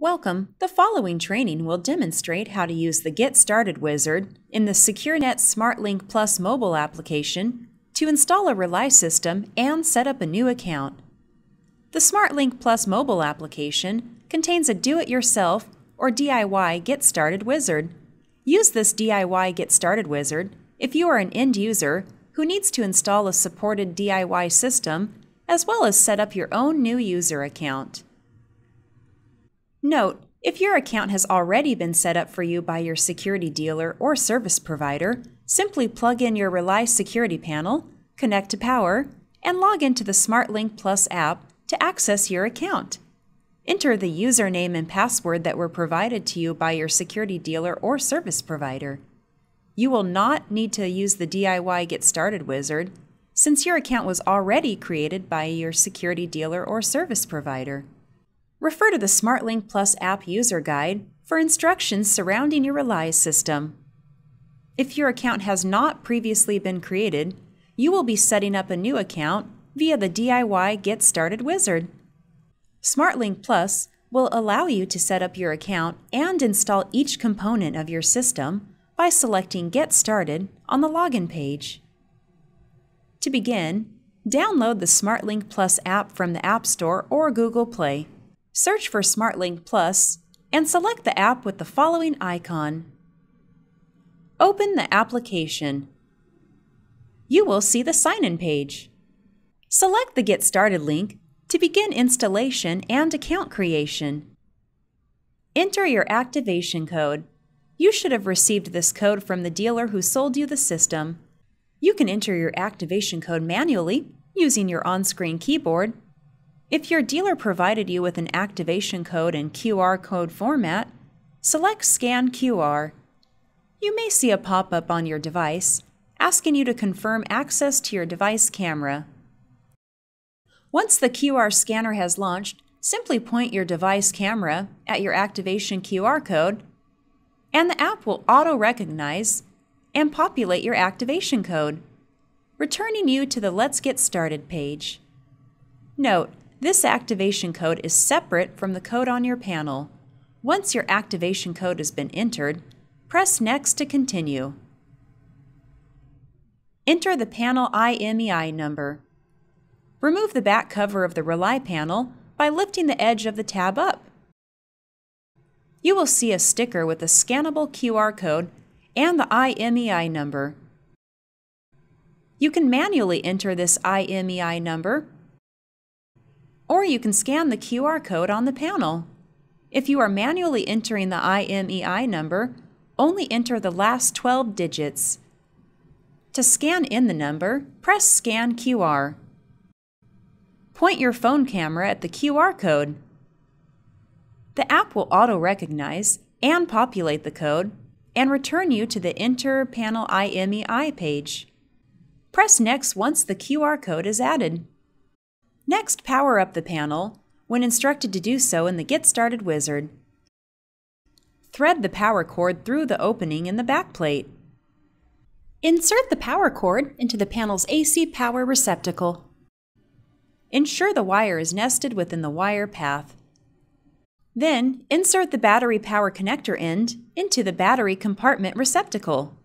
Welcome. The following training will demonstrate how to use the Get Started wizard in the SecureNet SmartLink Plus mobile application to install a Rely system and set up a new account. The SmartLink Plus mobile application contains a do-it-yourself or DIY Get Started wizard. Use this DIY Get Started wizard if you are an end user who needs to install a supported DIY system as well as set up your own new user account. Note, if your account has already been set up for you by your security dealer or service provider, simply plug in your Rely security panel, connect to power, and log into the SmartLink Plus app to access your account. Enter the username and password that were provided to you by your security dealer or service provider. You will not need to use the DIY Get Started wizard since your account was already created by your security dealer or service provider. Refer to the SmartLink Plus app user guide for instructions surrounding your Rely system. If your account has not previously been created, you will be setting up a new account via the DIY Get Started wizard. SmartLink Plus will allow you to set up your account and install each component of your system by selecting Get Started on the login page. To begin, download the SmartLink Plus app from the App Store or Google Play. Search for SmartLink Plus and select the app with the following icon. Open the application. You will see the sign-in page. Select the Get Started link to begin installation and account creation. Enter your activation code. You should have received this code from the dealer who sold you the system. You can enter your activation code manually using your on-screen keyboard if your dealer provided you with an activation code in QR code format, select Scan QR. You may see a pop up on your device asking you to confirm access to your device camera. Once the QR scanner has launched, simply point your device camera at your activation QR code, and the app will auto recognize and populate your activation code, returning you to the Let's Get Started page. Note, this activation code is separate from the code on your panel. Once your activation code has been entered, press Next to continue. Enter the panel IMEI number. Remove the back cover of the Rely panel by lifting the edge of the tab up. You will see a sticker with a scannable QR code and the IMEI number. You can manually enter this IMEI number or you can scan the QR code on the panel. If you are manually entering the IMEI number, only enter the last 12 digits. To scan in the number, press Scan QR. Point your phone camera at the QR code. The app will auto-recognize and populate the code and return you to the Enter Panel IMEI page. Press Next once the QR code is added. Next, power up the panel when instructed to do so in the Get Started wizard. Thread the power cord through the opening in the backplate. Insert the power cord into the panel's AC power receptacle. Ensure the wire is nested within the wire path. Then, insert the battery power connector end into the battery compartment receptacle.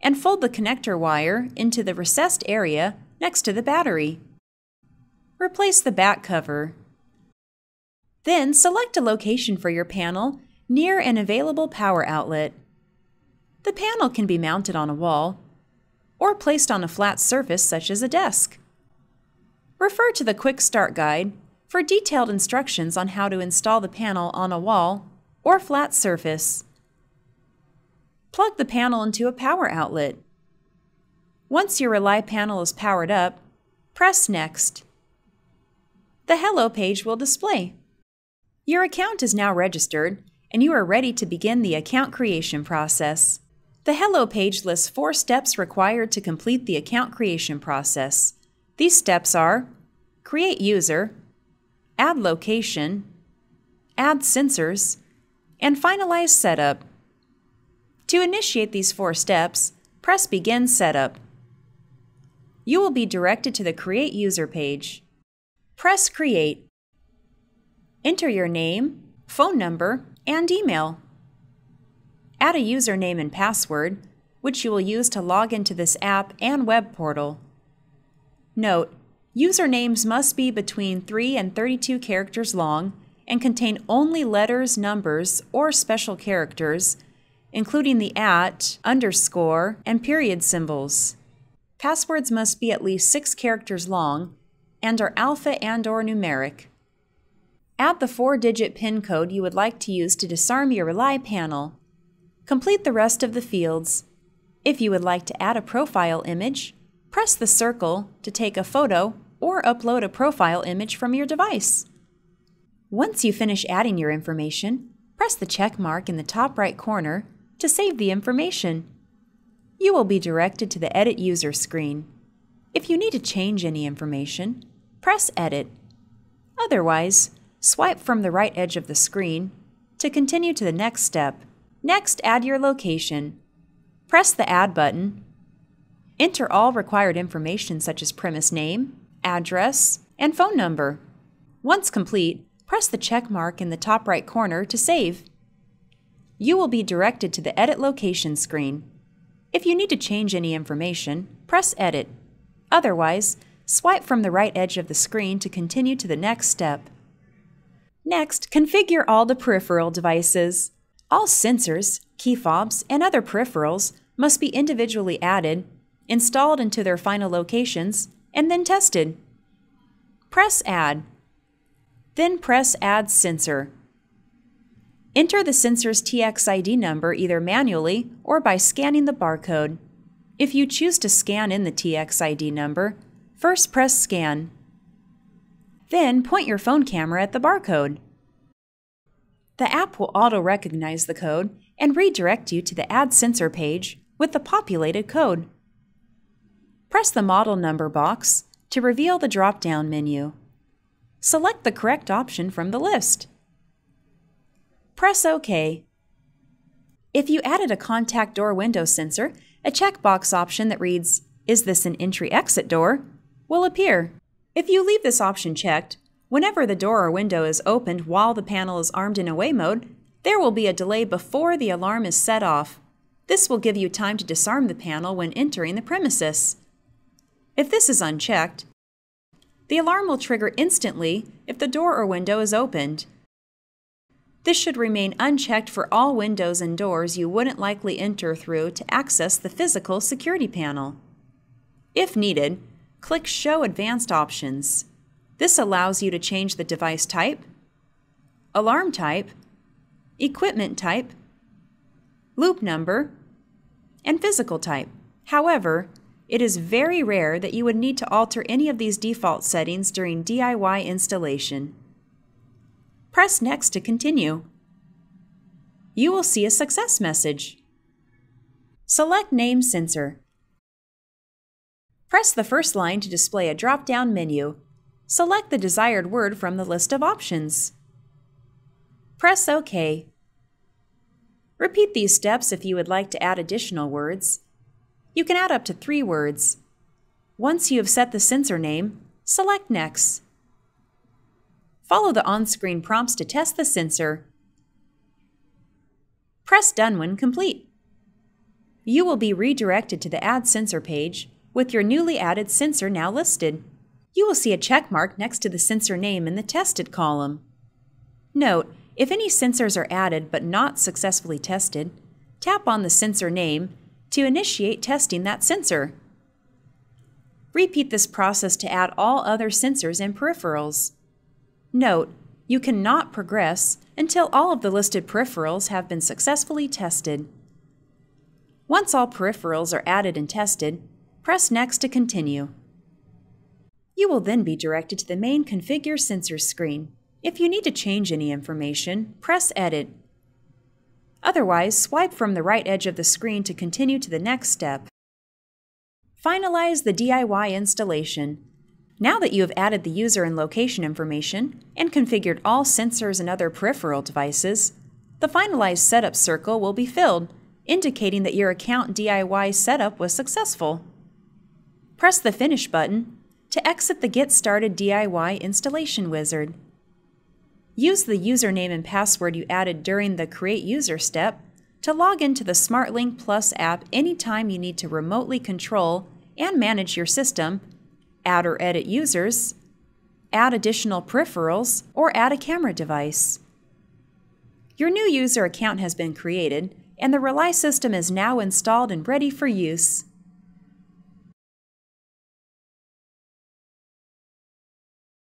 And fold the connector wire into the recessed area next to the battery. Replace the back cover. Then select a location for your panel near an available power outlet. The panel can be mounted on a wall or placed on a flat surface such as a desk. Refer to the Quick Start Guide for detailed instructions on how to install the panel on a wall or flat surface. Plug the panel into a power outlet. Once your Rely panel is powered up, press Next the Hello page will display. Your account is now registered, and you are ready to begin the account creation process. The Hello page lists four steps required to complete the account creation process. These steps are Create User, Add Location, Add Sensors, and Finalize Setup. To initiate these four steps, press Begin Setup. You will be directed to the Create User page. Press Create. Enter your name, phone number, and email. Add a username and password, which you will use to log into this app and web portal. Note, usernames must be between 3 and 32 characters long and contain only letters, numbers, or special characters, including the at, underscore, and period symbols. Passwords must be at least 6 characters long and are alpha and or numeric. Add the four-digit PIN code you would like to use to disarm your Rely panel. Complete the rest of the fields. If you would like to add a profile image, press the circle to take a photo or upload a profile image from your device. Once you finish adding your information, press the check mark in the top right corner to save the information. You will be directed to the Edit User screen. If you need to change any information, press Edit. Otherwise, swipe from the right edge of the screen to continue to the next step. Next, add your location. Press the Add button. Enter all required information such as premise name, address, and phone number. Once complete, press the check mark in the top right corner to save. You will be directed to the Edit Location screen. If you need to change any information, press Edit. Otherwise, swipe from the right edge of the screen to continue to the next step. Next, configure all the peripheral devices. All sensors, key fobs, and other peripherals must be individually added, installed into their final locations, and then tested. Press Add. Then press Add Sensor. Enter the sensor's TXID number either manually or by scanning the barcode. If you choose to scan in the TXID number, first press Scan. Then point your phone camera at the barcode. The app will auto-recognize the code and redirect you to the Add Sensor page with the populated code. Press the model number box to reveal the drop-down menu. Select the correct option from the list. Press OK. If you added a contact door window sensor, a checkbox option that reads, Is this an entry-exit door? Will appear. If you leave this option checked, whenever the door or window is opened while the panel is armed in away mode, there will be a delay before the alarm is set off. This will give you time to disarm the panel when entering the premises. If this is unchecked, the alarm will trigger instantly if the door or window is opened. This should remain unchecked for all windows and doors you wouldn't likely enter through to access the physical security panel. If needed, click Show Advanced Options. This allows you to change the device type, alarm type, equipment type, loop number, and physical type. However, it is very rare that you would need to alter any of these default settings during DIY installation. Press Next to continue. You will see a success message. Select Name Sensor. Press the first line to display a drop-down menu. Select the desired word from the list of options. Press OK. Repeat these steps if you would like to add additional words. You can add up to three words. Once you have set the sensor name, select Next. Follow the on-screen prompts to test the sensor. Press Done when complete. You will be redirected to the Add Sensor page with your newly added sensor now listed. You will see a check mark next to the sensor name in the Tested column. Note, if any sensors are added but not successfully tested, tap on the sensor name to initiate testing that sensor. Repeat this process to add all other sensors and peripherals. Note, you cannot progress until all of the listed peripherals have been successfully tested. Once all peripherals are added and tested, Press Next to continue. You will then be directed to the main Configure Sensors screen. If you need to change any information, press Edit. Otherwise, swipe from the right edge of the screen to continue to the next step. Finalize the DIY installation. Now that you have added the user and location information and configured all sensors and other peripheral devices, the finalized setup circle will be filled, indicating that your account DIY setup was successful press the Finish button to exit the Get Started DIY installation wizard. Use the username and password you added during the Create User step to log into the SmartLink Plus app anytime you need to remotely control and manage your system, add or edit users, add additional peripherals, or add a camera device. Your new user account has been created, and the Rely system is now installed and ready for use.